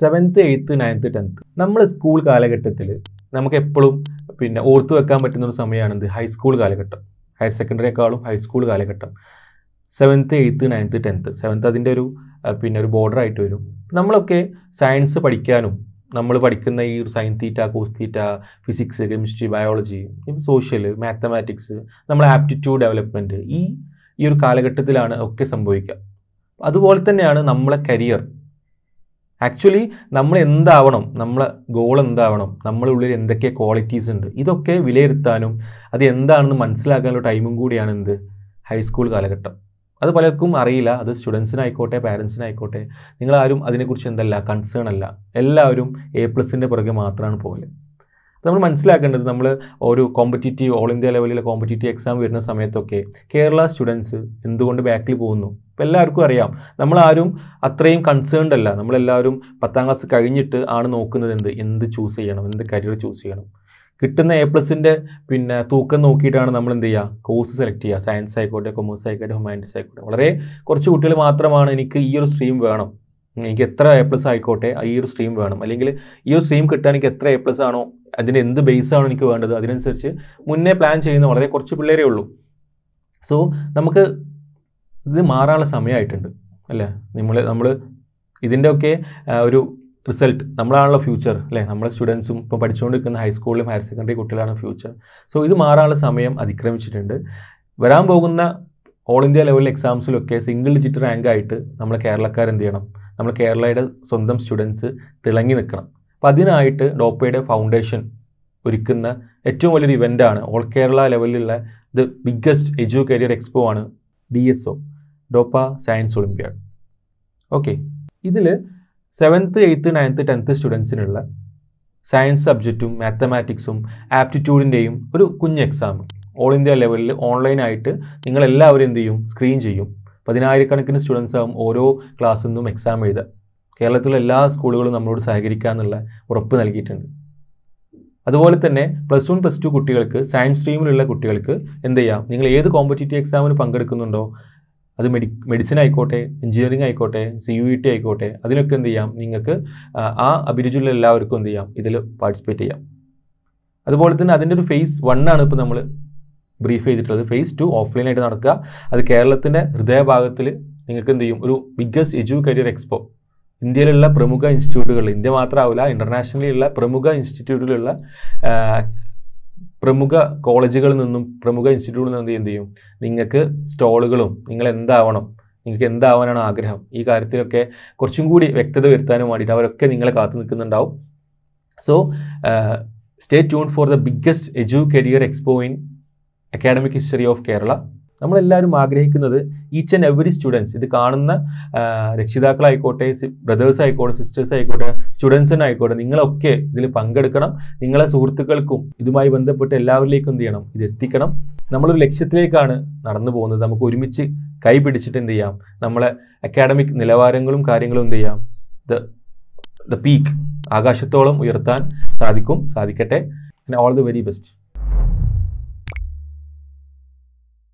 Seventh eighth ninth tenth നമ്മൾ school കാലഘട്ടത്തിൽ നമുക്ക് എപ്പോഴും പിന്നെ ഓർത്തു വെക്കാൻ പറ്റുന്ന ഒരു സമയമാണിത് ഹൈസ്കൂൾ കാലഘട്ടം. ഹയർ സെക്കൻഡറിയേക്കാളും ഹൈസ്കൂൾ കാലഘട്ടം. Seventh eighth ninth tenth seventh അതിന്റെ ഒരു പിന്നെ ഒരു ബോർഡർ ആയിട്ട് വരും. നമ്മളൊക്കെ സയൻസ് പഠിക്കാനും നമ്മൾ പഠിക്കുന്ന ഈ ഒരു സയൻ തീറ്റ cos theta physics chemistry biology social mathematics നമ്മളെ ആപ്റ്റിറ്റ്യൂഡ് ഡെവലപ്മെന്റ് ഈ ഈ ഒരു കാലഘട്ടത്തിലാണ് ഒക്കെ സംഭവിക്കുക. അതുപോലെ തന്നെയാണ് നമ്മളെ കരിയർ ആക്ച്വലി നമ്മൾ എന്താവണം? നമ്മളെ ഗോൾ എന്താവണം? നമ്മളെ ഉള്ളിൽ എന്തൊക്കെ ക്വാളിറ്റീസ് ഉണ്ട്? ഇതൊക്കെ വിലയിരുത്താനും അത് എന്താണെന്ന് മനസ്സിലാക്കാനുള്ള ടൈമും കൂടിയാണ് എന്ത്? ഹൈസ്കൂൾ കാലഘട്ടം. അത് പലർക്കും അറിയില്ല. അത് സ്റ്റുഡൻസിനായിക്കോട്ടെ പാരൻസിനായിക്കോട്ടെ നിങ്ങളാരും അതിനെക്കുറിച്ച് എന്തല്ല കൺസേൺ അല്ല. എല്ലാവരും എ പ്ലസിന്റെ പുറകെ മാത്രമാണ് പോകൽ. നമ്മൾ മനസ്സിലാക്കേണ്ടത് നമ്മൾ ഒരു കോമ്പറ്റീറ്റീവ് ഓൾ ഇന്ത്യ ലെവലിലെ കോമ്പറ്റീറ്റീവ് എക്സാം വരുന്ന സമയത്തൊക്കെ കേരള സ്റ്റുഡൻസ് എന്തുകൊണ്ട് ബാക്കിൽ പോകുന്നു? ഇപ്പം എല്ലാവർക്കും അറിയാം. നമ്മളാരും അത്രയും കൺസേൺഡ് അല്ല. നമ്മളെല്ലാവരും പത്താം ക്ലാസ് കഴിഞ്ഞിട്ട് ആണ് നോക്കുന്നത് എന്ത്? എന്ത് ചൂസ് ചെയ്യണം? എന്ത് കരിയർ ചൂസ് ചെയ്യണം? കിട്ടുന്ന എ പ്ലസിന്റെ പിന്നെ തൂക്കം നോക്കിയിട്ടാണ് നമ്മൾ എന്ത് ചെയ്യുക? കോഴ്സ് സെലക്ട് ചെയ്യുക. സയൻസ് ആയിക്കോട്ടെ കൊമേഴ്സ് ആയിക്കോട്ടെ ഹ്യൂമാനിറ്റീസ് ആയിക്കോട്ടെ. വളരെ കുറച്ച് കുട്ടികൾ മാത്രമാണ് എനിക്ക് ഈ ഒരു സ്ട്രീം വേണം. എനിക്ക് എത്ര എ പ്ലസ് ആയിക്കോട്ടെ ഈ ഒരു സ്ട്രീം വേണം. അല്ലെങ്കിൽ ഈ ഒരു സ്ട്രീം കിട്ടാൻ എനിക്ക് എത്ര എ പ്ലസ് ആണോ അതിന്റെ എന്ത് ബേസ് ആണോ എനിക്ക് വേണ്ടത് അതിനനുസരിച്ച് മുന്നേ പ്ലാൻ ചെയ്യുന്ന വളരെ കുറച്ച് പിള്ളേരേ ഉള്ളൂ. സോ നമുക്ക് ഇത് മാറാനുള്ള സമയമായിട്ടുണ്ട് അല്ലേ? നമ്മൾ നമ്മൾ ഇതിന്റെയൊക്കെ ഒരു റിസൾട്ട് നമ്മളാണല്ലോ ഫ്യൂച്ചർ അല്ലേ? നമ്മളെ സ്റ്റുഡൻസും ഇപ്പോൾ പഠിച്ചുകൊണ്ടിരിക്കുന്ന ഹൈസ്കൂളിലും ഹയർ സെക്കൻഡറി കുട്ടികളാണ് ഫ്യൂച്ചർ സോ ഇത് മാറാനുള്ള സമയം അതിക്രമിച്ചിട്ടുണ്ട്. വരാൻ പോകുന്ന ഓൾ ഇന്ത്യ ലെവലിൽ എക്സാംസിലൊക്കെ സിംഗിൾ ഡിജിറ്റ് റാങ്ക് ആയിട്ട് നമ്മൾ കേരളക്കാർ എന്ത് ചെയ്യണം? നമ്മൾ കേരളയുടെ സ്വന്തം സ്റ്റുഡൻസ് തിളങ്ങി നിൽക്കണം. അപ്പോൾ അതിനായിട്ട് ഡോപ്പയുടെ ഫൗണ്ടേഷൻ ഒരുക്കുന്ന ഏറ്റവും വലിയൊരു ഇവന്റാണ് ഓൾ കേരള ലെവലിലുള്ള the biggest edu career expo ആണ് ഡി എസ് ഒ ഡോപ്പ സയൻസ് ഒളിമ്പ്യാഡ്. ഓക്കെ. ഇതിൽ സെവൻത്ത് എയ്ത്ത് നയൻത്ത് ടെൻത്ത് സ്റ്റുഡൻസിനുള്ള സയൻസ് സബ്ജക്റ്റും മാത്തമാറ്റിക്സും ആപ്റ്റിറ്റ്യൂഡിന്റെയും ഒരു കുഞ്ഞ് എക്സാം. ഓൾ ഇന്ത്യ ലെവലിൽ ഓൺലൈനായിട്ട് നിങ്ങളെല്ലാവരും എന്ത് ചെയ്യും? സ്ക്രീൻ ചെയ്യും. പതിനായിരക്കണക്കിന് സ്റ്റുഡൻസ് ആകും ഓരോ ക്ലാസ്സിൽ നിന്നും എക്സാം എഴുതുക കേരളത്തിലെ എല്ലാ സ്കൂളുകളും നമ്മളോട് സഹകരിക്കുക എന്നുള്ള ഉറപ്പ് നൽകിയിട്ടുണ്ട്. അതുപോലെ തന്നെ പ്ലസ് വൺ പ്ലസ് ടു കുട്ടികൾക്ക് സയൻസ് സ്ട്രീമിലുള്ള കുട്ടികൾക്ക് എന്ത് ചെയ്യാം? നിങ്ങൾ ഏത് കോമ്പറ്റേറ്റീവ് എക്സാമിന് പങ്കെടുക്കുന്നുണ്ടോ അത് മെഡി മെഡിസിൻ ആയിക്കോട്ടെ എഞ്ചിനീയറിംഗ് ആയിക്കോട്ടെ സി യു ഇ ടി ആയിക്കോട്ടെ അതിനൊക്കെ എന്ത് ചെയ്യാം? നിങ്ങൾക്ക് ആ, അഭിരുചിയുള്ള എല്ലാവർക്കും എന്ത് ചെയ്യാം? ഇതിൽ പാർട്ടിസിപ്പേറ്റ് ചെയ്യാം. അതുപോലെ തന്നെ അതിന്റെ ഒരു ഫേസ് വൺ ആണ് ഇപ്പോൾ നമ്മൾ ബ്രീഫ് ചെയ്തിട്ടുള്ളത്. ഫേസ് ടു ഓഫ്ലൈനായിട്ട് നടക്കുക. അത് കേരളത്തിന്റെ ഹൃദയഭാഗത്തിൽ നിങ്ങൾക്ക് എന്ത് ചെയ്യും? ഒരു ബിഗ്ഗസ്റ്റ് എജു കരിയർ എക്സ്പോ ഇന്ത്യയിലുള്ള പ്രമുഖ ഇൻസ്റ്റിറ്റ്യൂട്ടുകൾ ഇന്ത്യ മാത്രമാവില്ല ഇന്റർനാഷണലിലുള്ള പ്രമുഖ ഇൻസ്റ്റിറ്റ്യൂട്ടിലുള്ള പ്രമുഖ കോളേജുകളിൽ നിന്നും പ്രമുഖ ഇൻസ്റ്റിറ്റ്യൂട്ടിൽ നിന്നും എന്ത് ചെയ്യും? നിങ്ങൾക്ക് സ്റ്റോളുകളും നിങ്ങൾ എന്താവണം? നിങ്ങൾക്ക് എന്താവാനാണ് ആഗ്രഹം? ഈ കാര്യത്തിലൊക്കെ കുറച്ചും കൂടി വ്യക്തത വരുത്താനും വേണ്ടിയിട്ട് അവരൊക്കെ നിങ്ങളെ കാത്തു നിൽക്കുന്നുണ്ടാവും. So stay tune for the biggest edu career expo in academic history of Kerala നമ്മളെല്ലാവരും ആഗ്രഹിക്കുന്നത് ഈച്ച് ആൻഡ് എവറി സ്റ്റുഡൻസ് ഇത് കാണുന്ന രക്ഷിതാക്കളായിക്കോട്ടെ ബ്രദേഴ്സ് ആയിക്കോട്ടെ സിസ്റ്റേഴ്സ് ആയിക്കോട്ടെ സ്റ്റുഡൻസിനായിക്കോട്ടെ നിങ്ങളൊക്കെ ഇതിൽ പങ്കെടുക്കണം. നിങ്ങളെ സുഹൃത്തുക്കൾക്കും ഇതുമായി ബന്ധപ്പെട്ട് എല്ലാവരിലേക്കും എന്ത് ചെയ്യണം? ഇത് എത്തിക്കണം. നമ്മളൊരു ലക്ഷ്യത്തിലേക്കാണ് നടന്നു പോകുന്നത്. നമുക്ക് ഒരുമിച്ച് കൈ പിടിച്ചിട്ട് എന്ത് ചെയ്യാം? നമ്മളെ അക്കാഡമിക് നിലവാരങ്ങളും കാര്യങ്ങളും എന്ത് ചെയ്യാം? ദ ദ പീക്ക് ആകാശത്തോളം ഉയർത്താൻ സാധിക്കും സാധിക്കട്ടെ. All the very best